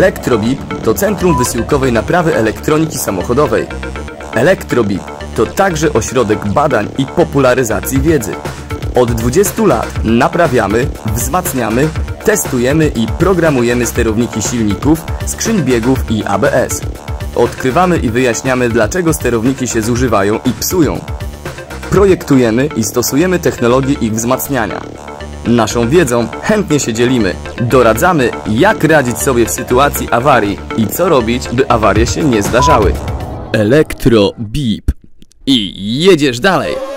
Elektrobip to centrum wysiłkowej naprawy elektroniki samochodowej. Elektrobip to także ośrodek badań i popularyzacji wiedzy. Od 20 lat naprawiamy, wzmacniamy, testujemy i programujemy sterowniki silników, skrzyń biegów i ABS. Odkrywamy i wyjaśniamy, dlaczego sterowniki się zużywają i psują. Projektujemy i stosujemy technologie ich wzmacniania. Naszą wiedzą chętnie się dzielimy. Doradzamy, jak radzić sobie w sytuacji awarii i co robić, by awarie się nie zdarzały. Elektro Beep. I jedziesz dalej.